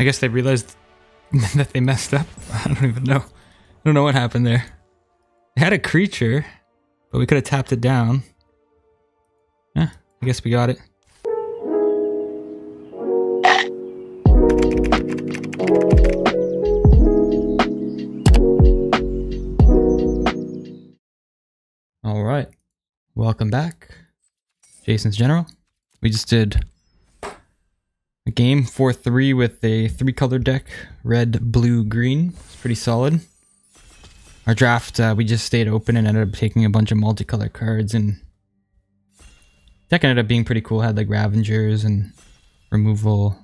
I guess they realized that they messed up. I don't even know. I don't know what happened there. They had a creature, but we could have tapped it down. Yeah, I guess we got it. All right. Welcome back. Jason's General. We just did a game 4-3 with a three-color deck, red, blue, green. It's pretty solid. Our draft, uh, we just stayed open and ended up taking a bunch of multicolor cards and deck ended up being pretty cool. Had like Ravengers and removal.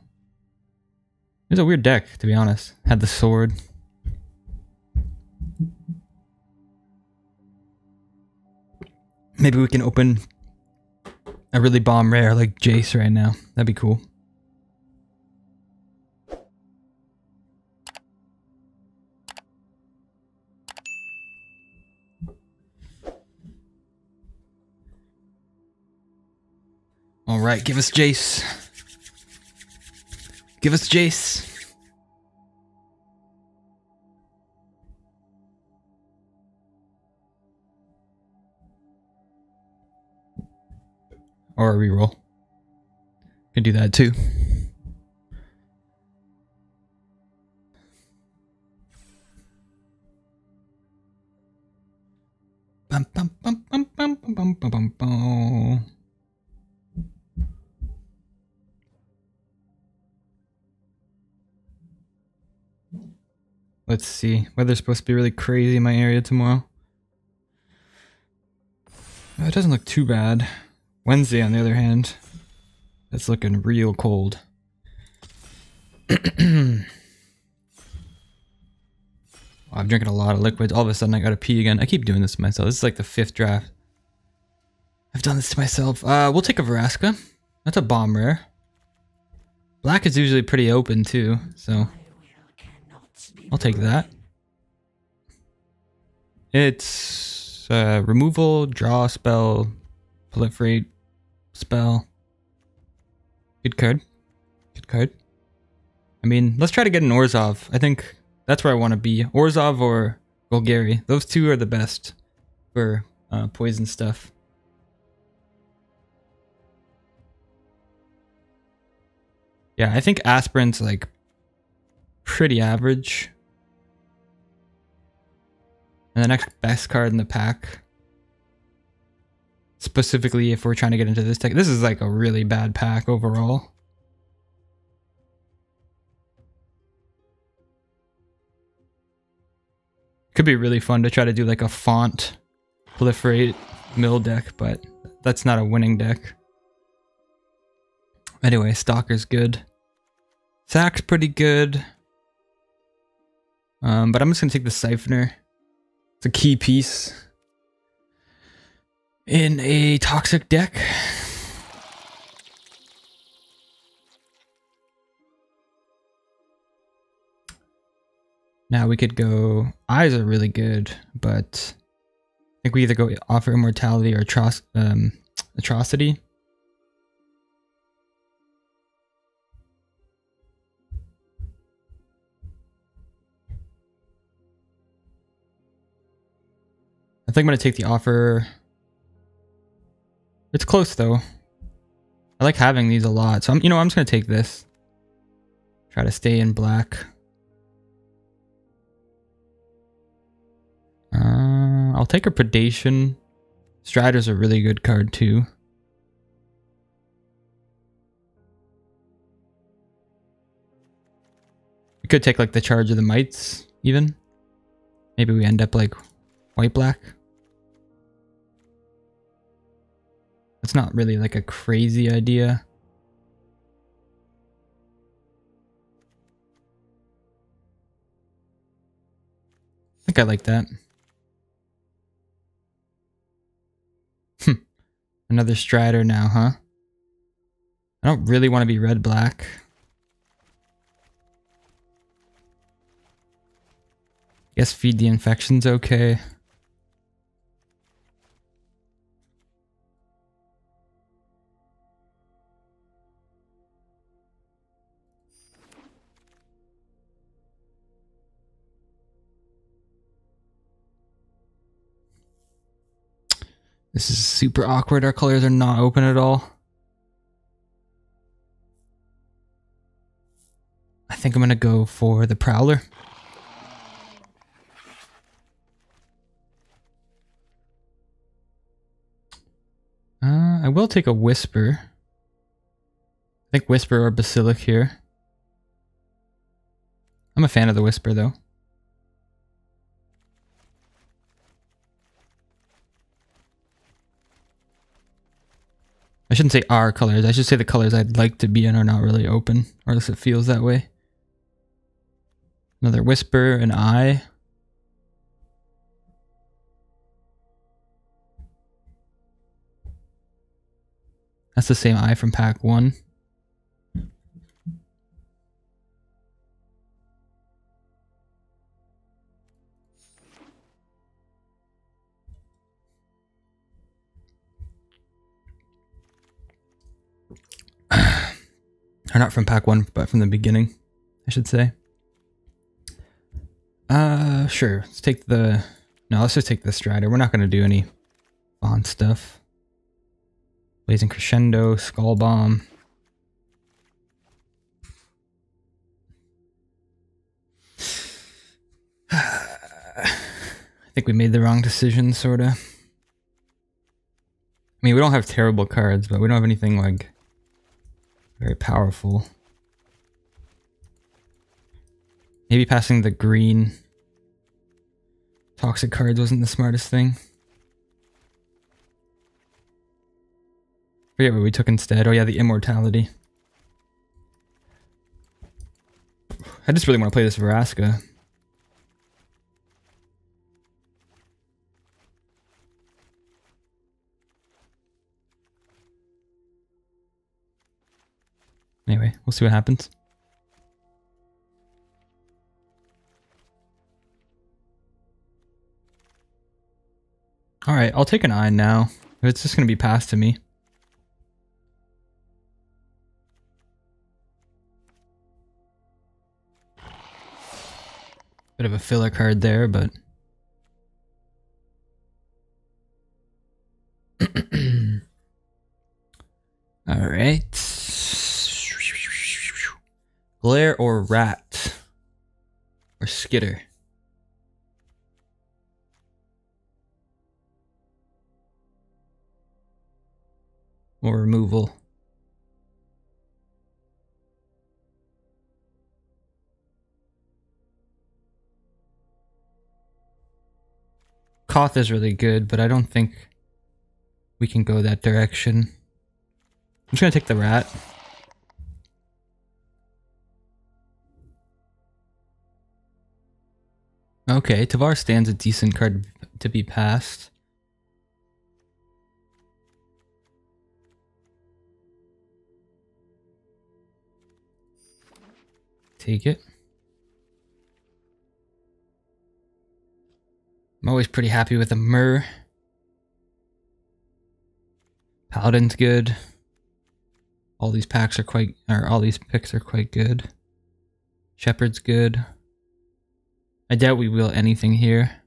It was a weird deck, to be honest. Had the sword. Maybe we can open a really bomb rare like Jace right now. That'd be cool. All right, give us Jace. Give us Jace. Or a reroll. Can do that too. Bum, bum, bum, Let's see. Weather's supposed to be really crazy in my area tomorrow. It doesn't look too bad. Wednesday, on the other hand, it's looking real cold. I'm drinking a lot of liquids. All of a sudden, I gotta pee again. I keep doing this to myself. This is like the fifth draft. I've done this to myself. Uh, we'll take a Vraska. That's a bomb rare. Black is usually pretty open too, so I'll take that. It's uh, removal, draw spell, proliferate spell. Good card. Good card. I mean, let's try to get an Orzhov. I think that's where I want to be. Orzhov or Golgari. Those two are the best for uh, poison stuff. Yeah, I think Aspirin's like pretty average. And the next best card in the pack. Specifically, if we're trying to get into this deck. This is like a really bad pack overall. Could be really fun to try to do like a font proliferate mill deck, but that's not a winning deck. Anyway, Stalker's good. Sack's pretty good. Um, but I'm just going to take the Siphoner. It's a key piece in a toxic deck. Now we could go. Eyes are really good, but I think we either go offer immortality or atroc um, atrocity. Think I'm going to take the offer. It's close though. I like having these a lot. So I'm, you know, I'm just going to take this. Try to stay in black. Uh, I'll take a predation. Strider's a really good card too. We could take like the charge of the mites even. Maybe we end up like white That's not really like a crazy idea. I think I like that. Hmm. Another Strider now, huh? I don't really want to be red-black. Guess feed the infection's okay. This is super awkward. Our colors are not open at all. I think I'm going to go for the Prowler. Uh, I will take a Whisper. I think Whisper or Basilic here. I'm a fan of the Whisper though. I shouldn't say our colors. I should say the colors I'd like to be in are not really open, or at least it feels that way. Another whisper, an eye. That's the same eye from pack one. Or not from pack one, but from the beginning, I should say. Uh, sure. Let's take the. No, let's just take the Strider. We're not going to do any bond stuff. Blazing Crescendo, Skull Bomb. I think we made the wrong decision, sorta. I mean, we don't have terrible cards, but we don't have anything, like, very powerful. Maybe passing the green toxic cards wasn't the smartest thing. Forget what we took instead. Oh yeah, the immortality. I just really want to play this Vraska. Anyway, we'll see what happens. Alright, I'll take an eye now. It's just going to be passed to me. Bit of a filler card there, but... Alright. Glare or rat? Or skitter? Or removal? Koth is really good, but I don't think we can go that direction. I'm just gonna take the rat. Okay, Tyvar's Stand a decent card to be passed. Take it. I'm always pretty happy with a Myr. Paladin's good. All these packs are quite, or all these picks are quite good. Shepherd's good. I doubt we will anything here.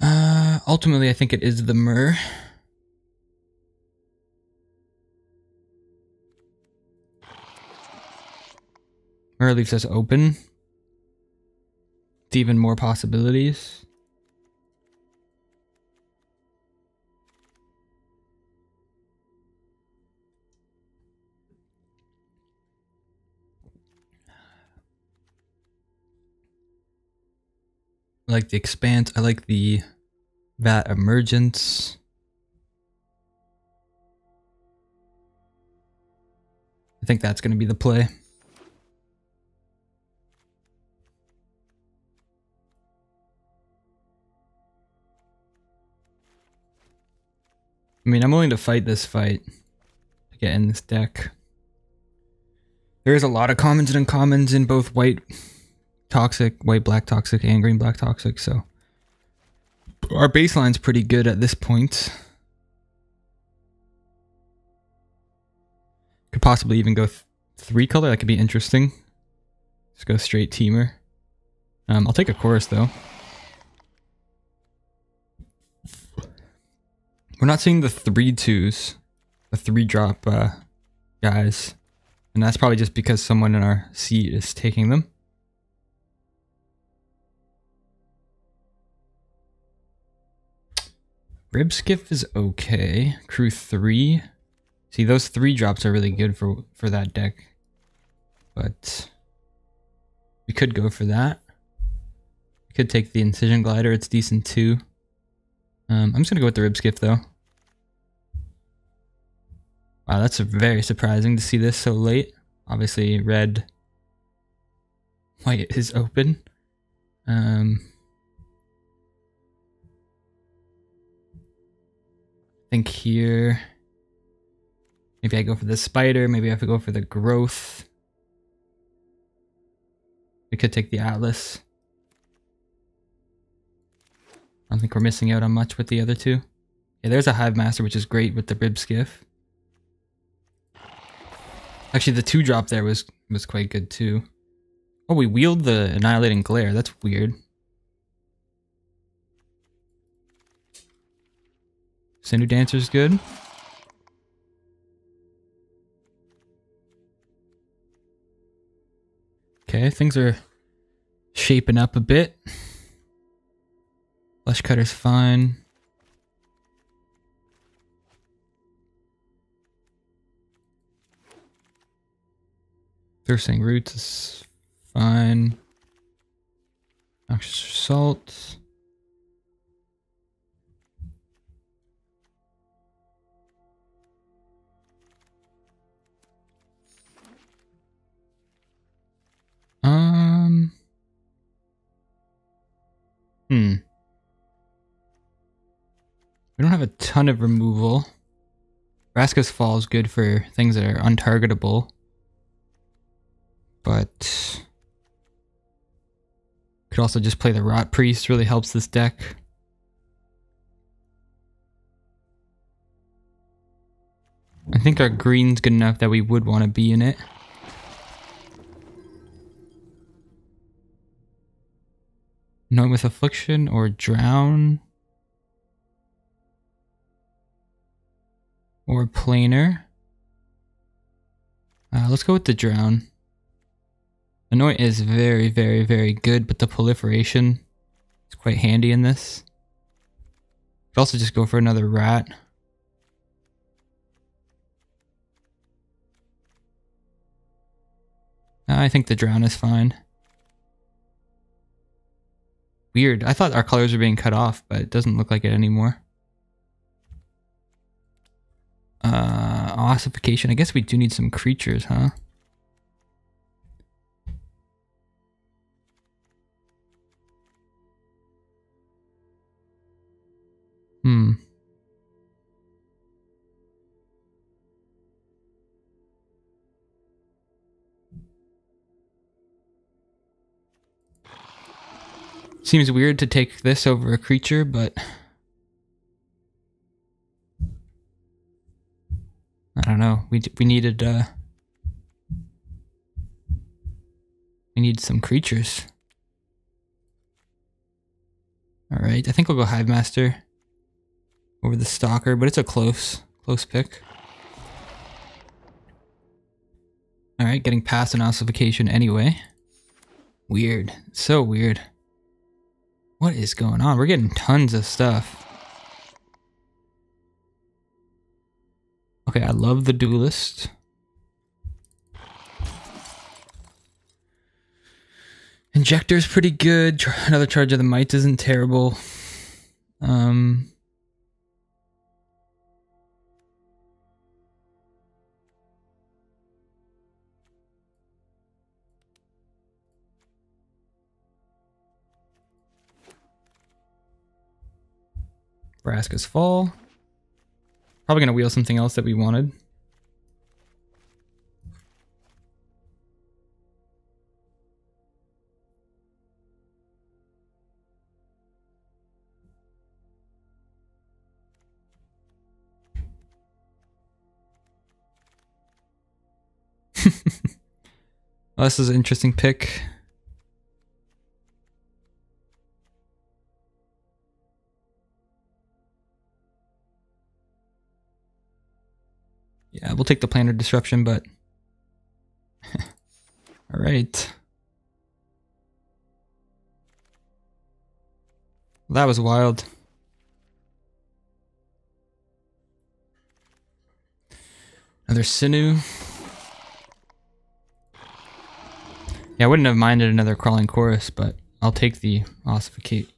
Uh, ultimately, I think it is the Myr. Myr leaves us open. It's even more possibilities. I like the expanse. I like the Vat Emergence. I think that's going to be the play. I mean, I'm willing to fight this fight to get in this deck. There is a lot of commons and uncommons in both white toxic, white black toxic, and green black toxic. So our baseline's pretty good at this point. Could possibly even go th three color. That could be interesting. Just go straight teamer. Um, I'll take a chorus though. We're not seeing the three twos, the three drop uh, guys, and that's probably just because someone in our seat is taking them. Rib Skiff is okay. Crew 3. See, those three drops are really good for, for that deck. But we could go for that. We could take the Incisor Glider. It's decent too. Um, I'm just going to go with the Rib Skiff though. Wow, that's very surprising to see this so late. Obviously, red, white is open. Um, think here, maybe I go for the spider. Maybe I have to go for the growth. We could take the atlas. I don't think we're missing out on much with the other two. Yeah, there's a hive master, which is great with the rib skiff. Actually, the two drop there was was quite good too. Oh, we wield the annihilating glare. That's weird. Dancer Dancer's good. Okay, things are shaping up a bit. Flesh cutter's fine. Thirsting roots is fine. Extra salt. Um. Hmm. We don't have a ton of removal. Vraska's Fall is good for things that are untargetable but could also just play the Rot Priest, really helps this deck. I think our green's good enough that we would want to be in it. Anoint with Affliction or Drown. Or Planar. Uh, let's go with the Drown. Anoint is very, very, very good, but the proliferation is quite handy in this. Could also just go for another rat. I think the drown is fine. Weird. I thought our colors were being cut off, but it doesn't look like it anymore. Uh, ossification. I guess we do need some creatures, huh? Hmm. Seems weird to take this over a creature, but... I don't know. We we needed uh we need some creatures. All right, I think we'll go Hive Master over the Stalker, but it's a close, close pick. Alright, getting past an ossification anyway. Weird. So weird. What is going on? We're getting tons of stuff. Okay, I love the duelist. Injector's pretty good. Another charge of the mites isn't terrible. Um, Vraska's Fall. Probably going to wheel something else that we wanted. well, this is an interesting pick. We'll take the planar disruption, but all right. That was wild. Another Sinew. Yeah, I wouldn't have minded another crawling chorus, but I'll take the ossification,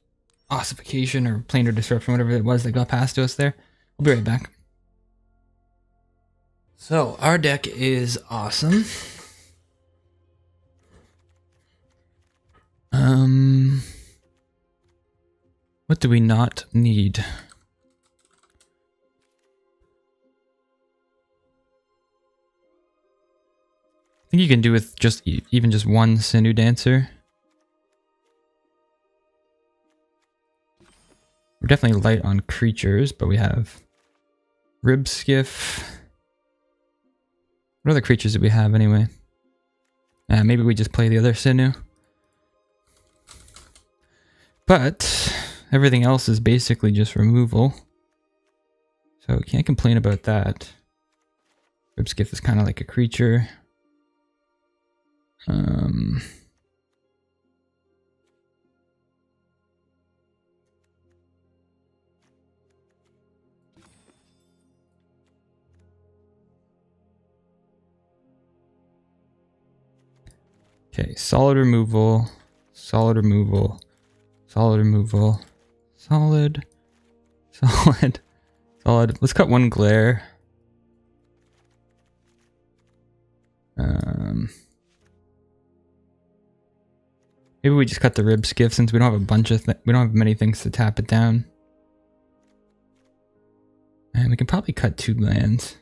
ossification or planar disruption, whatever it was that got past to us there. I'll be right back. So, our deck is awesome. Um, what do we not need? I think you can do with just even just one Sinew Dancer. We're definitely light on creatures, but we have Rib Skiff. What other creatures do we have anyway? Uh, maybe we just play the other Sinew. But everything else is basically just removal. So can't complain about that. Rib Skiff is kind of like a creature. Um, okay, solid removal, solid removal, solid removal, solid, solid, solid. Let's cut one glare. Um, Maybe we just cut the rib skiff since we don't have a bunch of we don't have many things to tap it down. And we can probably cut two lands.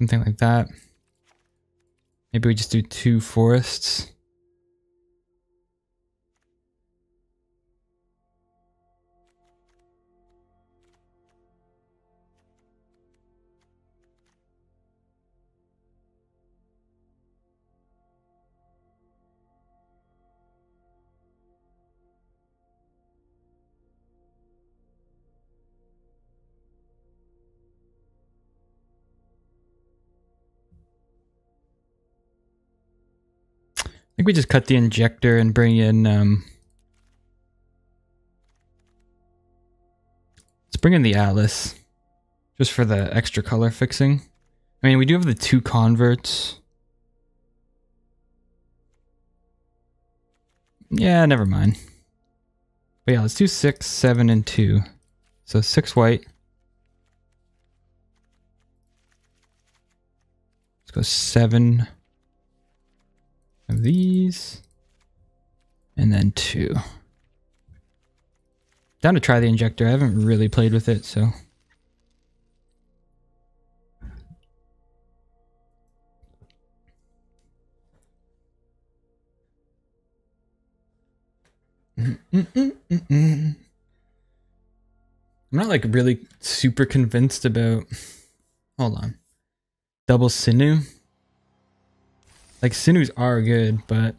Something like that. Maybe we just do two forests. Think we just cut the injector and bring in um let's bring in the atlas just for the extra color fixing. I mean we do have the two converts. Yeah never mind. But yeah let's do six seven and two. So six white. Let's go seven of these. And then two. Down to try the injector. I haven't really played with it, so. I'm not like really super convinced about. Hold on. Double Sinew. Like, sinews are good, but...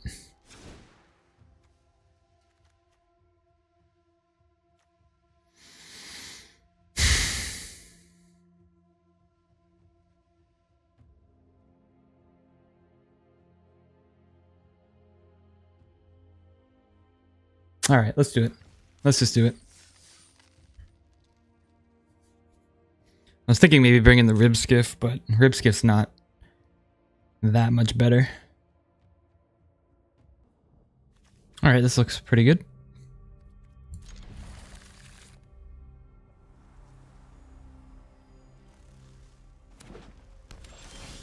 All right, let's do it. Let's just do it. I was thinking maybe bringing the rib skiff, but rib skiff's not that much better. Alright, this looks pretty good.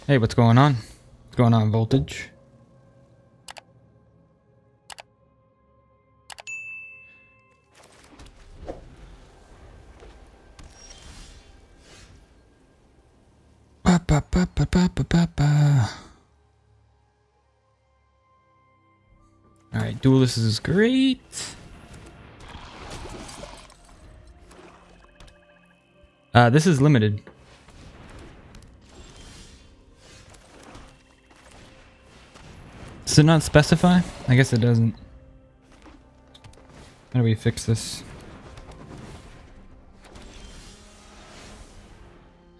Hey, what's going on? What's going on, Voltage? Ba ba ba Alright, Duelist is great. Uh, this is limited. Does it not specify? I guess it doesn't. How do we fix this?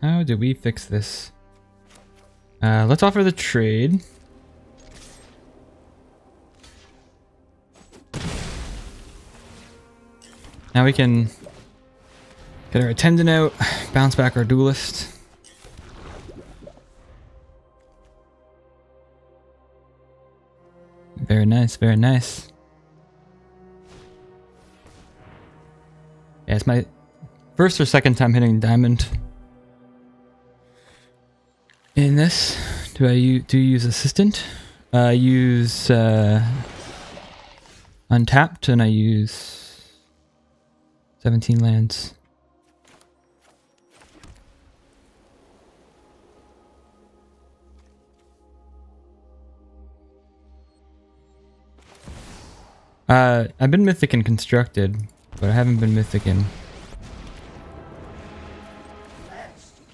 How do we fix this? Uh, let's offer the trade. Now we can get our attendant out, bounce back our duelist. Very nice, very nice. Yeah, it's my first or second time hitting diamond. In this, do I use, do use assistant? Uh, I use uh, untapped and I use 17 lands. Uh, I've been Mythic and Constructed, but I haven't been Mythic in...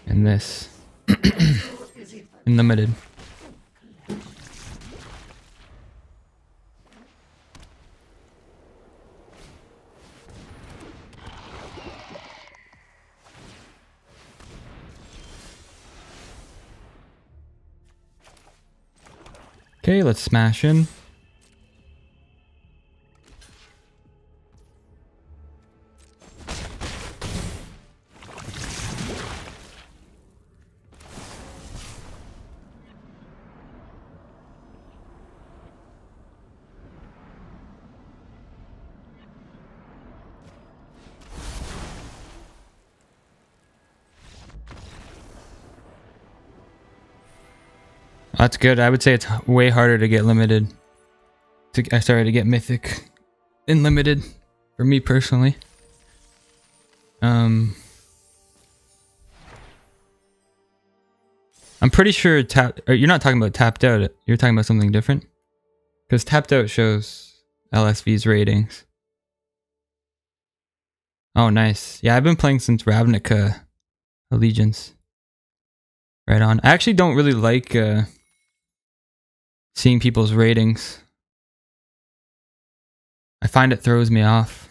in this. in Limited. Okay, let's smash in. That's good. I would say it's way harder to get limited. To I started to get mythic in limited for me personally. Um I'm pretty sure tap you're not talking about tapped out. You're talking about something different. Cuz tapped out shows LSV's ratings. Oh, nice. Yeah, I've been playing since Ravnica Allegiance. Right on. I actually don't really like uh seeing people's ratings. I find it throws me off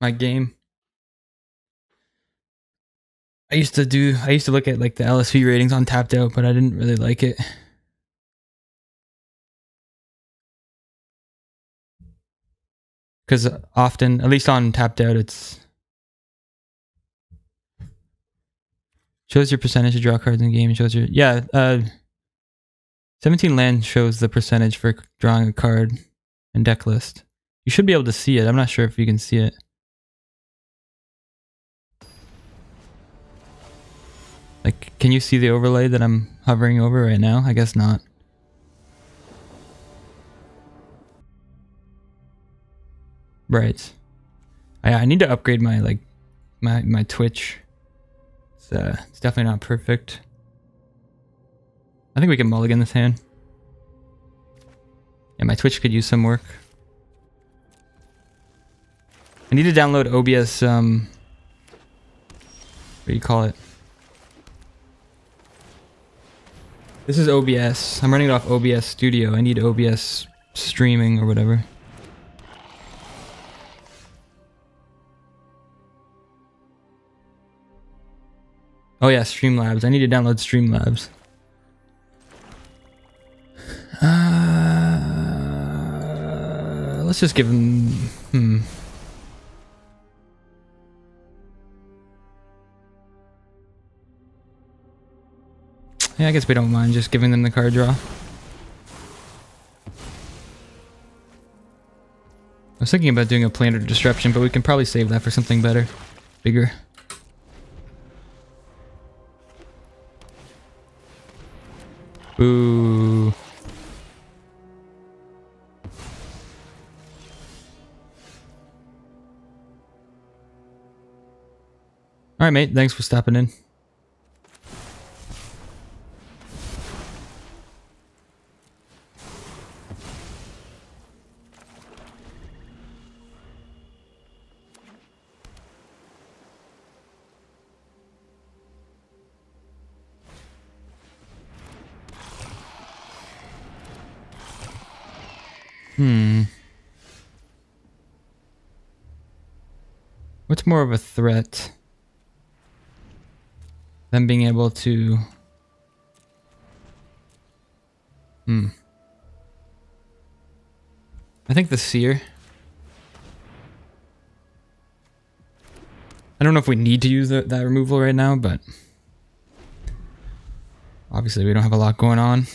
my game. I used to do I used to look at like the LSV ratings on tapped out, but I didn't really like it. Cuz often, at least on tapped out, it's shows your percentage to draw cards in the game, shows your yeah, uh 17 land shows the percentage for drawing a card in deck list. You should be able to see it. I'm not sure if you can see it. Like, can you see the overlay that I'm hovering over right now? I guess not. Right. I, I need to upgrade my, like, my, my Twitch. It's, uh, it's definitely not perfect. I think we can mulligan this hand. Yeah, my Twitch could use some work. I need to download OBS, um... What do you call it? This is OBS. I'm running it off OBS Studio. I need OBS streaming or whatever. Oh yeah, Streamlabs. I need to download Streamlabs. Uh, let's just give him... Hmm. Yeah, I guess we don't mind just giving them the card draw. I was thinking about doing a planar disruption, but we can probably save that for something better. Bigger. All right, mate. Thanks for stopping in. Hmm. What's more of a threat? Them being able to... Hmm. I think the seer. I don't know if we need to use the, that removal right now, but... Obviously we don't have a lot going on.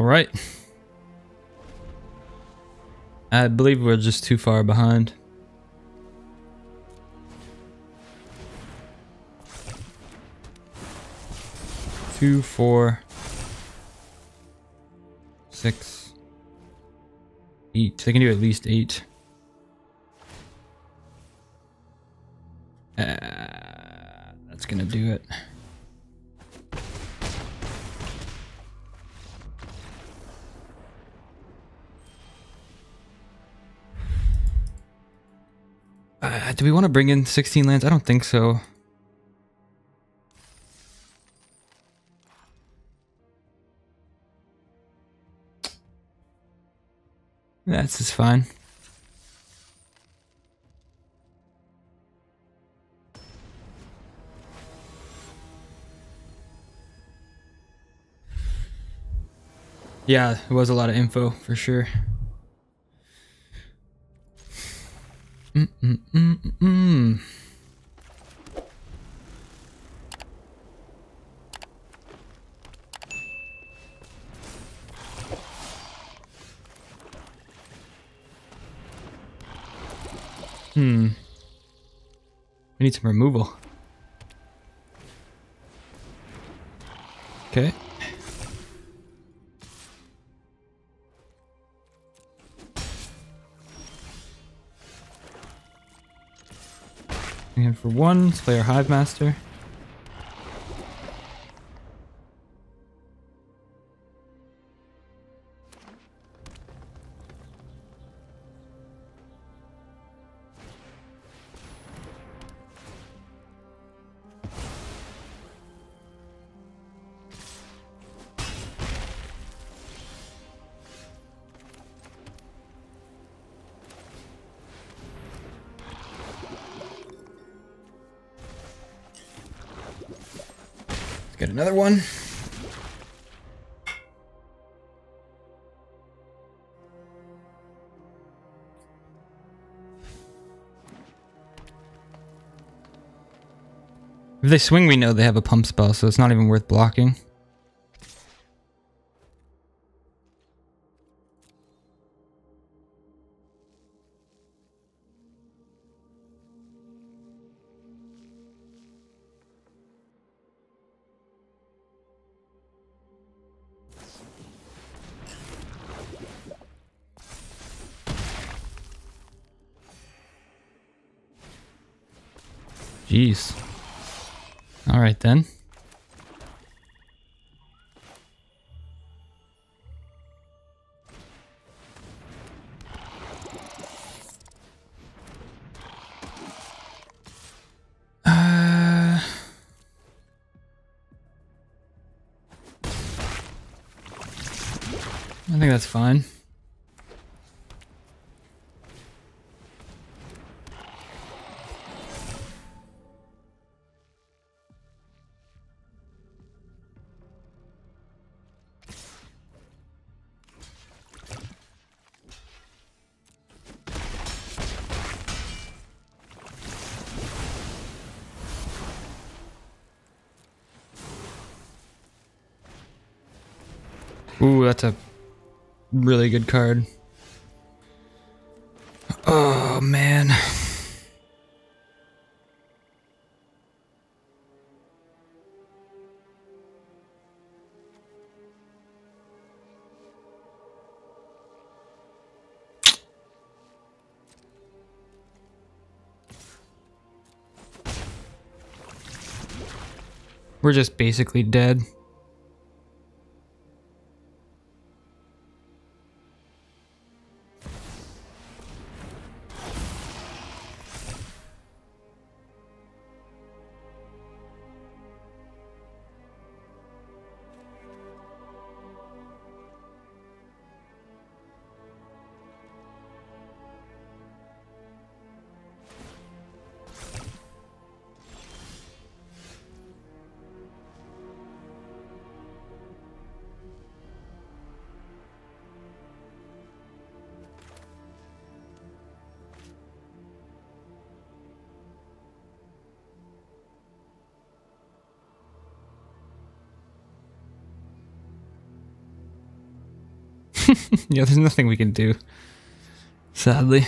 All right. I believe we're just too far behind. Two, four, six, eight. They can do at least eight. Uh, that's gonna do it. Do we want to bring in 16 lands? I don't think so. That's just fine. Yeah, it was a lot of info for sure. Mm -mm -mm -mm. Hmm. We need some removal. Okay. For one, our Hive Master. If they swing, we know they have a pump spell, so it's not even worth blocking. I think that's fine. Really good card. Oh, man. We're just basically dead. yeah, there's nothing we can do. Sadly.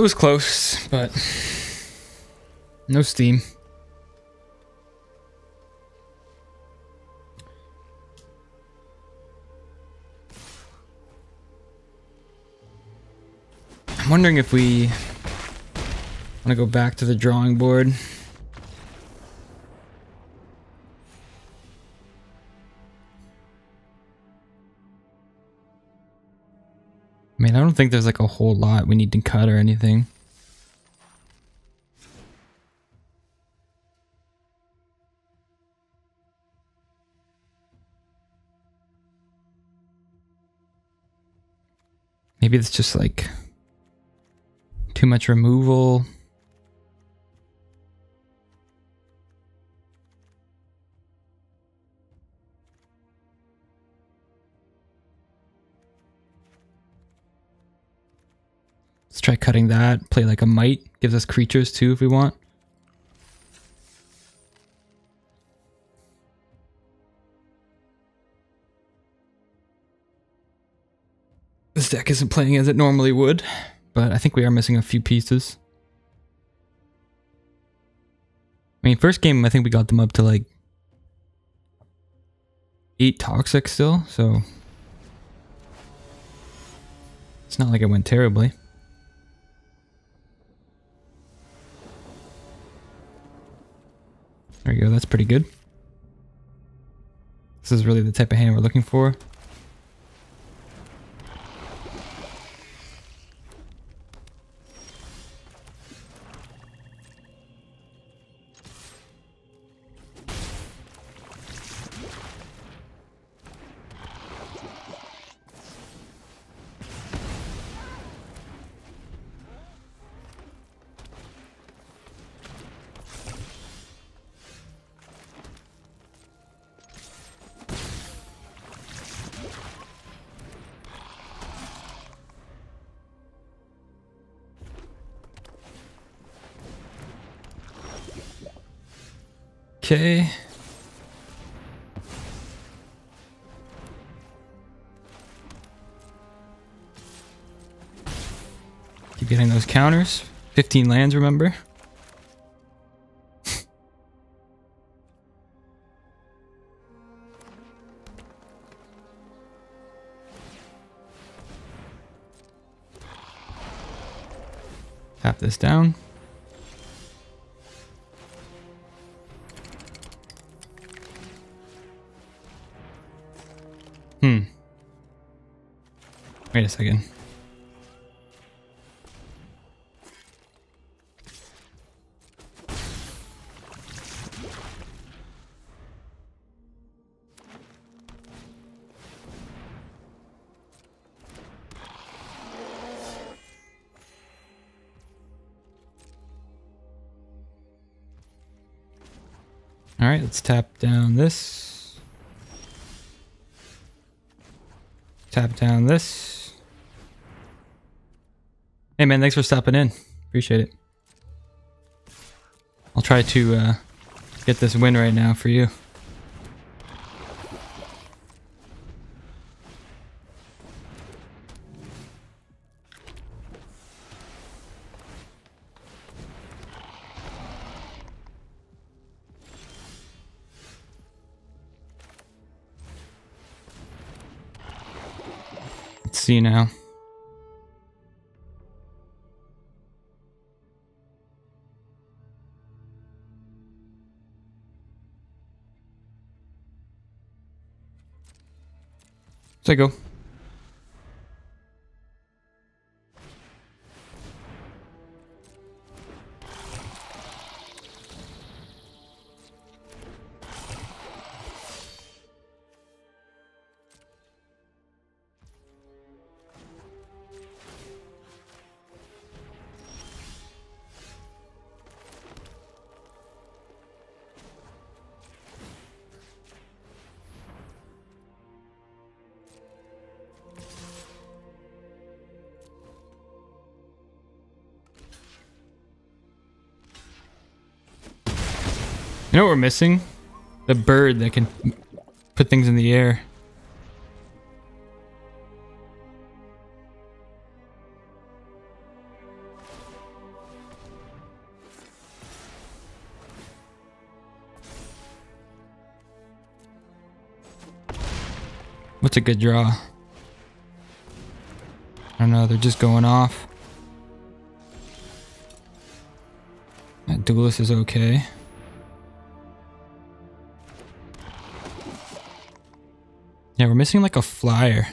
It was close, but no steam. I'm wondering if we want to go back to the drawing board. Mean, I don't think there's like a whole lot we need to cut or anything. Maybe it's just like too much removal. Let's try cutting that. Play like a mite. Gives us creatures too if we want. This deck isn't playing as it normally would, but I think we are missing a few pieces. I mean, first game, I think we got them up to like 8 toxic still, so it's not like it went terribly. There we go, that's pretty good. This is really the type of hand we're looking for. Okay. Keep getting those counters. 15 lands, remember? Tap this down. Wait a second. Alright, let's tap down this. Tap down this. Hey man, thanks for stopping in. Appreciate it. I'll try to uh, get this win right now for you. So go. Missing? The bird that can put things in the air. What's a good draw? I don't know, they're just going off. That duelist is okay. Yeah, we're missing like a flyer.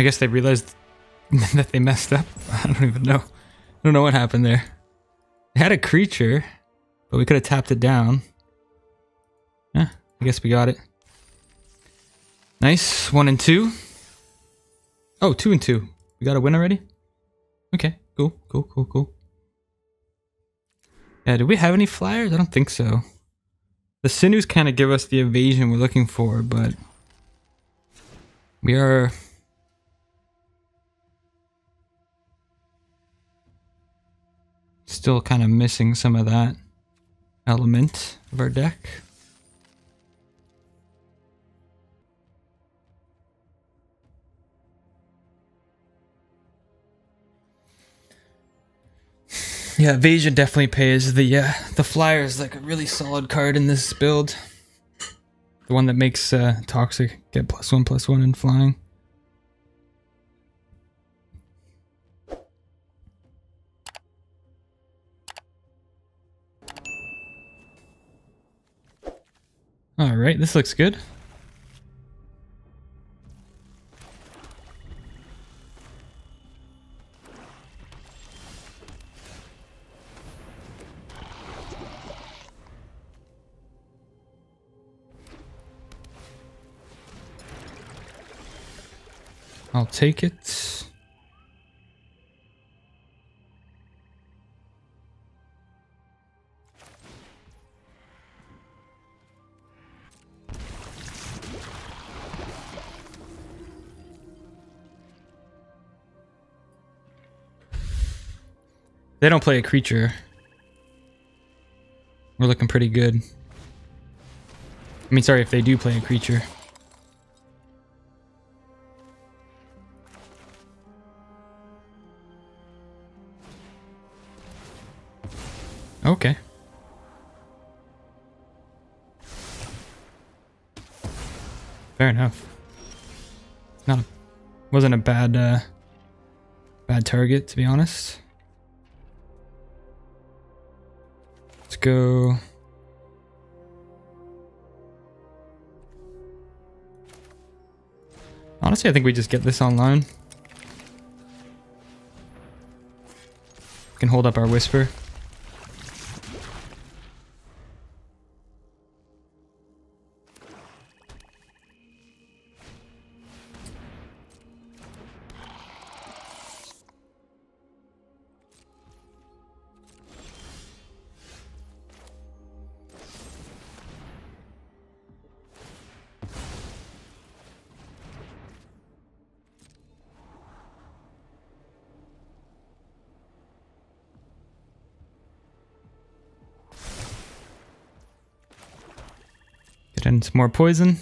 I guess they realized that they messed up. I don't even know. I don't know what happened there. They had a creature, but we could have tapped it down. Yeah, I guess we got it. Nice. One and two. Oh, two and two. We got a win already? Okay, cool, cool, cool, cool. Yeah, do we have any flyers? I don't think so. The sinews kind of give us the evasion we're looking for, but we are still kind of missing some of that element of our deck. Yeah, evasion definitely pays. The uh, the flyer is like a really solid card in this build. The one that makes uh, toxic get plus one plus one in flying. All right, this looks good. I'll take it. They don't play a creature. We're looking pretty good. I mean, sorry if they do play a creature. Okay. Fair enough. Not a, wasn't a bad uh, bad target to be honest. Go. Honestly, I think we just get this online. We can hold up our whisper. More poison.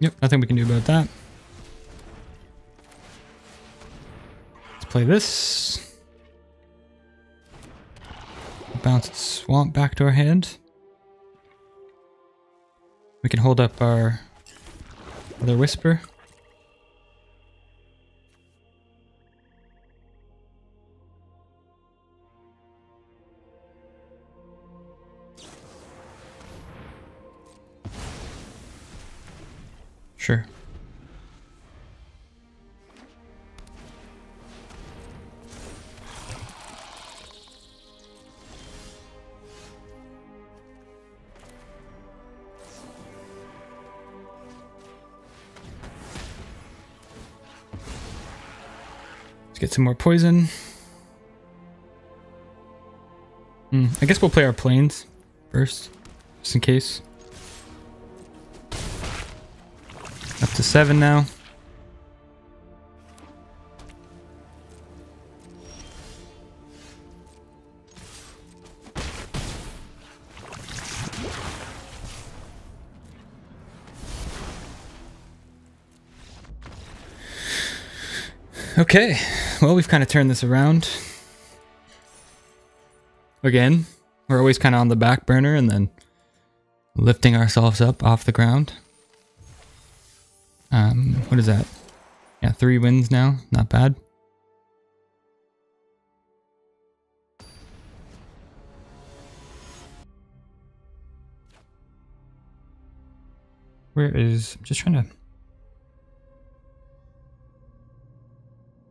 Yep, nothing we can do about that. Let's play this. Bounce Swamp back to our hand. We can hold up our other Whisper. More poison. Hmm, I guess we'll play our plains first, just in case. Up to seven now. Okay, well, we've kind of turned this around. Again, we're always kind of on the back burner and then lifting ourselves up off the ground. Um, what is that? Yeah, three wins now. Not bad. Where is... I'm just trying to...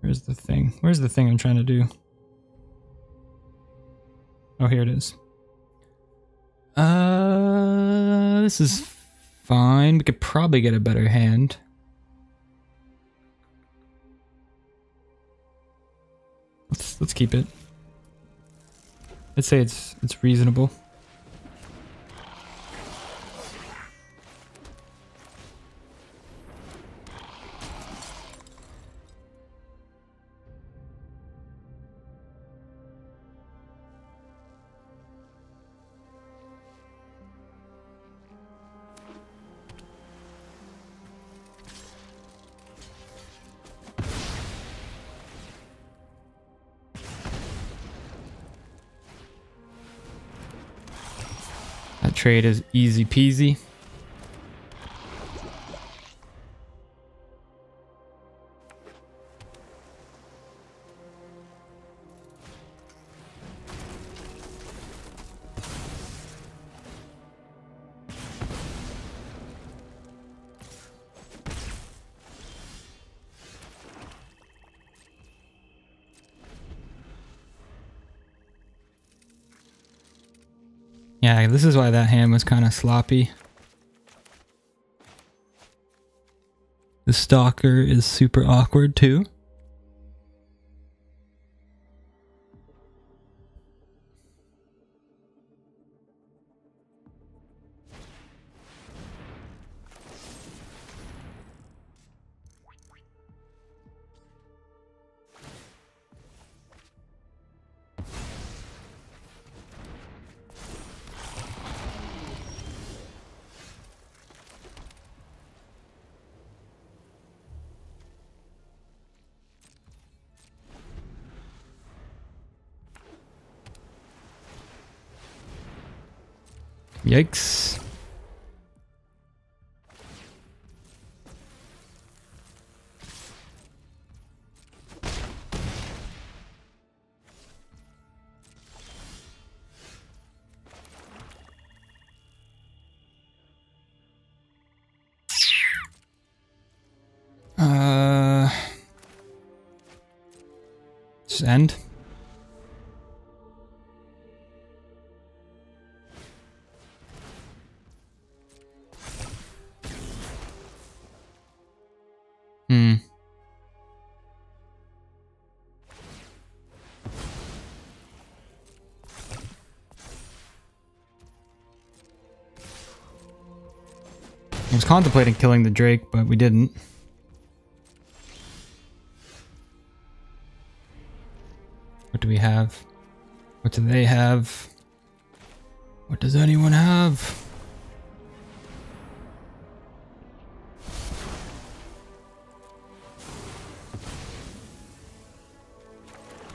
Where's the thing? Where's the thing I'm trying to do? Oh, here it is. Uh, this is fine. We could probably get a better hand. Let's let's keep it. I'd say it's it's reasonable. Trade is easy peasy. Yeah, this is why that hand was kind of sloppy. The stalker is super awkward too. Yikes. Was contemplating killing the Drake, but we didn't. What do we have? What do they have? What does anyone have?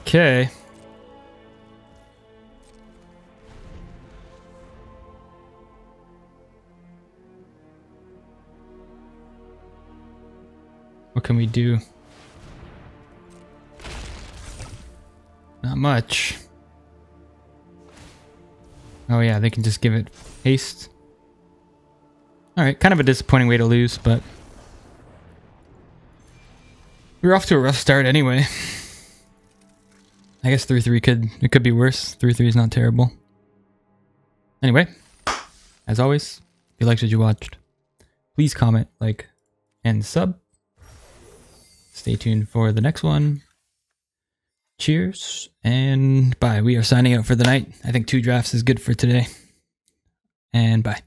Okay. Can we do? Not much. Oh yeah, they can just give it haste. Alright, kind of a disappointing way to lose, but... We are off to a rough start anyway. I guess 3-3 could it could be worse. 3-3 is not terrible. Anyway, as always, if you liked what you watched, please comment, like, and sub. Stay tuned for the next one. Cheers and bye. We are signing out for the night. I think two drafts is good for today. And bye.